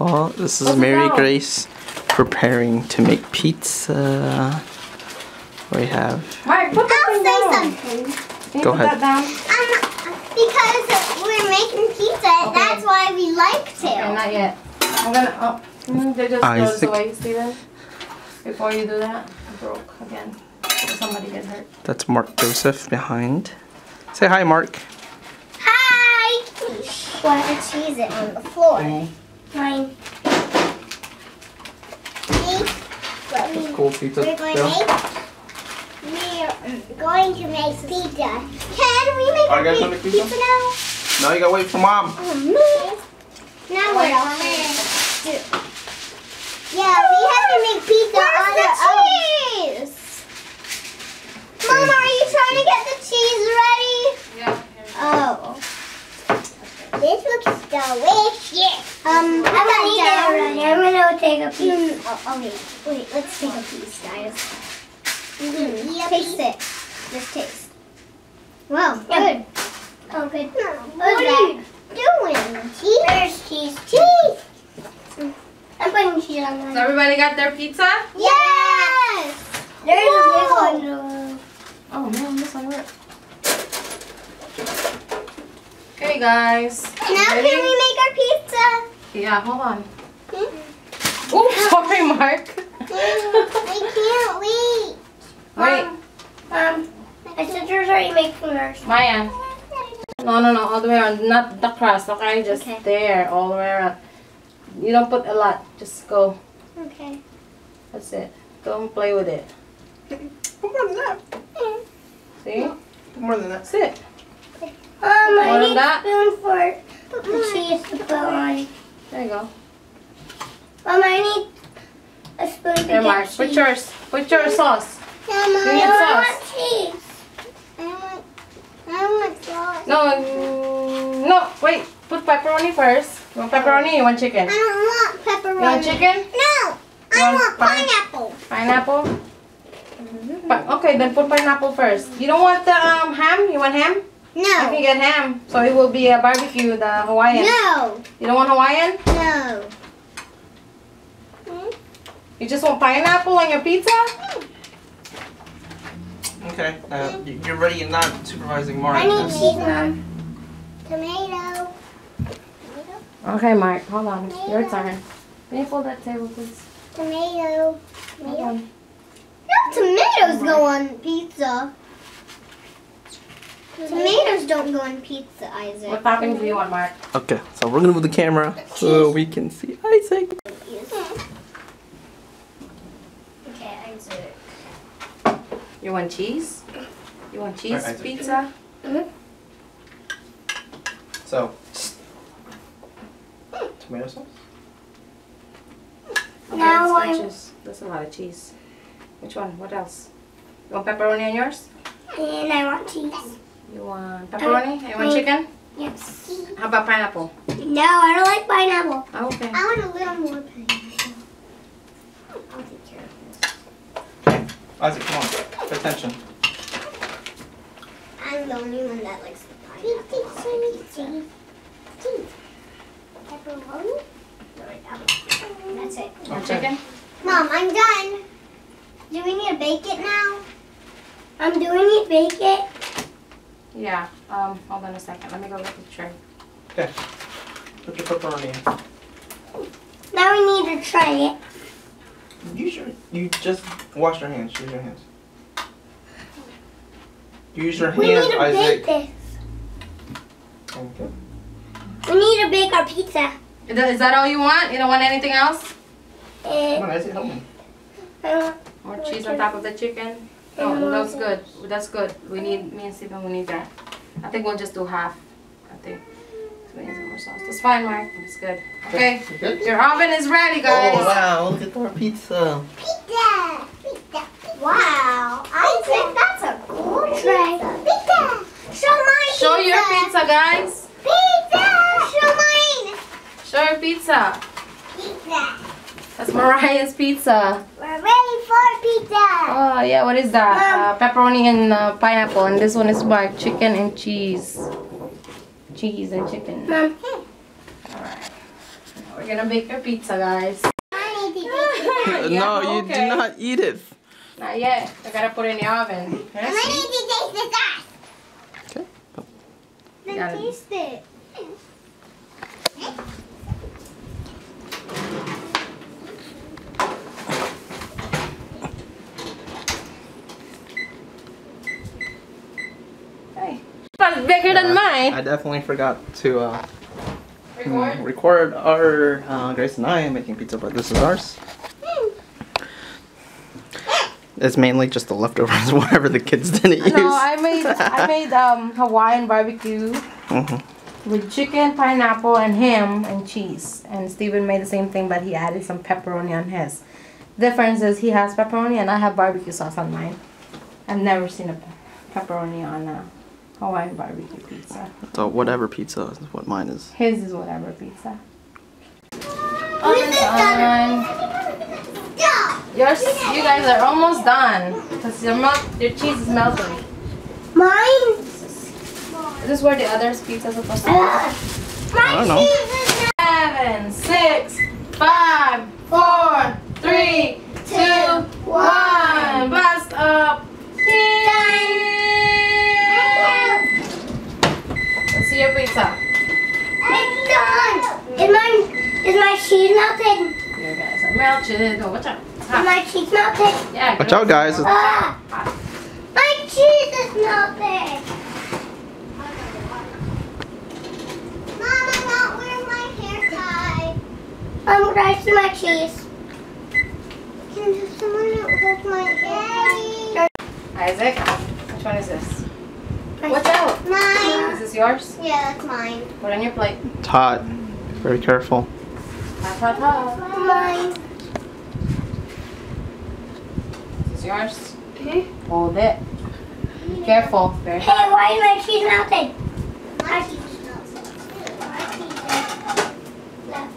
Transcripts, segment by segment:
Oh, this is What's Mary called? Grace preparing to make pizza. We have Mark, put that I'll say down. something. Can you Go put ahead. that down? Um, because we're making pizza, that's why we like to. Okay, not yet. I'm gonna. Oh, mm, they just throw this Isaac. away, Steven. Before you do that, it broke again. Somebody get hurt. that's Mark Joseph behind. Say hi, Mark. Hi! Why did cheese it on the floor? Mine. See? What we, Cool pizza. we're going to make? We're going to make pizza. Can we make Are you guys make pizza? pizza now? No, you gotta wait for mom. Oh, man. Now what else? do? Yeah, we have to make pizza on the our own. Mom, are you trying to get the cheese ready? Yeah. Oh. This looks delicious. Um, I'm gonna eat it already. I'm gonna take a piece. oh, okay. Wait, let's take a piece, guys. Mm, taste it. Just taste. Wow, good. Oh, good. What are you doing? Cheese? There's cheese. Cheese! I'm putting cheese on So mine. everybody got their pizza? Yes! There's a big one. Oh man, this one worked. Okay, guys. Now Ready? can we make our pizza? Yeah, hold on. Hmm? Oh, sorry, Mark. I can't wait. Wait, Um, my sister's already making hers. Maya. No, no, no, all the way around, not the crust, okay? Just Okay. there, all the way around. You don't put a lot, just go. Okay. That's it. Don't play with it. Put more than that. See? Put more than that. That's it. Um, More I than need that? spoon for the cheese to put on. There you go. Mom, I need a spoon to There, get Mark. Put yours. Put your sauce. Mom, You need I sauce. want cheese. I want, I want sauce. No, mm, no, wait. Put pepperoni first. You want pepperoni? You want chicken? I don't want pepperoni. You want chicken? No, I want want pine- pineapple. Pineapple? Pa- okay, then put pineapple first. You don't want the um, ham? You want ham? I can No. get ham. So it will be a barbecue, the Hawaiian. No. You don't want Hawaiian? No. You just want pineapple on your pizza? Okay. Uh, y- you're ready and not supervising Mark. I need That's- cheese, Mom. Tomato. Okay, Mark. Hold on. Your turn. Can you pull that table, please? Tomato. Hold on. No tomatoes go on pizza. Tomatoes don't go on pizza, Isaac. What toppings do you want, Mark? Okay, so we're gonna move the camera so we can see Isaac. Hmm. Okay, Isaac. You want cheese? You want cheese Alright, Isaac. pizza? Mm-hmm. So, tomato sauce. Okay, Now let's I- go. That's a lot of cheese. Which one? What else? You want pepperoni on yours? And I want cheese. You want pepperoni? You want chicken? Yes. How about pineapple? No, I don't like pineapple. Oh, okay. I want a little more pineapple. I'll take care of this. Isaac, come on. Pay attention. I'm the only one that likes the pineapple. Pepperoni? That's it. Want Okay. chicken? Mom, I'm done. Do we need to bake it now? I'm we need to bake it? Yeah. Um, hold on a second. Let me go get the tray. Okay. Put your pepperoni in. Now we need to try it. Use your. You just wash your hands. Use your hands. Use your We need hands, to Isaac. bake this. Okay. We need to bake our pizza. Is that- is that all you want? You don't want anything else? Come Uh, on, Isaac, help me. More cheese on top of the chicken? Oh, no, that's good. That's good. We need, me and Steven, we need that. I think we'll just do half. I think. So we need some more sauce. That's fine, Mark. That's good. Okay. Good? Your oven is ready, oh, guys. Oh wow! Look at our pizza. Pizza! Pizza! Wow! I think that's a cool tray. Pizza! Show my Show your pizza, guys. Pizza! Show mine! Show your pizza. Pizza! That's Mariah's pizza. We're ready for pizza! Oh, yeah. What is that? Uh, pepperoni and uh, pineapple. And this one is Mark. Chicken and cheese. Cheese and chicken. Mom, Alright. We're We're gonna bake your pizza, guys. I need to taste Yeah, no, you do not eat it. Not yet. I gotta put it in the oven. I need to taste the sauce. Okay. Then taste it. Hey. But it's bigger than mine. I definitely forgot to uh, Record. record our uh, Grace and I making pizza, but this is ours. It's mainly just the leftovers, whatever the kids didn't use. No, I made I made um Hawaiian barbecue Mhm. with chicken, pineapple, and ham and cheese. And Steven made the same thing, but he added some pepperoni on his. Difference is he has pepperoni and I have barbecue sauce on mine. I've never seen a pepperoni on a Oh, Hawaiian barbecue pizza. So whatever pizza is what mine is. His is whatever pizza. Oh this done. Done. Yours, you guys are almost done because your milk, your cheese is melting. Mine. Is this where the other pizza is supposed to be? I don't know. cheese is not. Seven, six, five, four, three, two, one. Bust up. Let's see your pizza. It's done. Is my is my cheese melted? You guys are melted. Oh, watch out. It's my cheese melted? Yeah. Watch out, guys. Ah, my cheese is melted. Mama, not wear my hair tie. Um, can I see my cheese? Can someone hold my hair? Isaac, which one is this? Watch out. Mine. Is this yours? Yeah, that's mine. Put on your plate. It's hot. Very careful. Hot, hot, hot. Mine. Is this yours? Hold it. Careful. Very Hey, hot. why is my cheese melting? My cheese is melted. My cheese is left.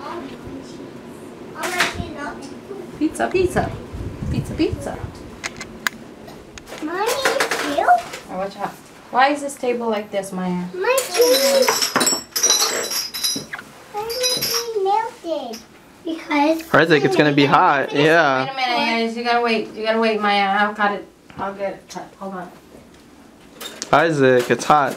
All my cheese. All my cheese melted. Pizza, pizza. Pizza, pizza. Is you. Oh, watch out. Why is this table like this, Maya? My cheese. Why is my cheese melted? Because. Isaac, it's gonna be hot. Yeah. Wait a minute, guys. You gotta wait. You gotta wait, Maya. I'll cut it. I'll get it cut. Hold on. Isaac, it's hot.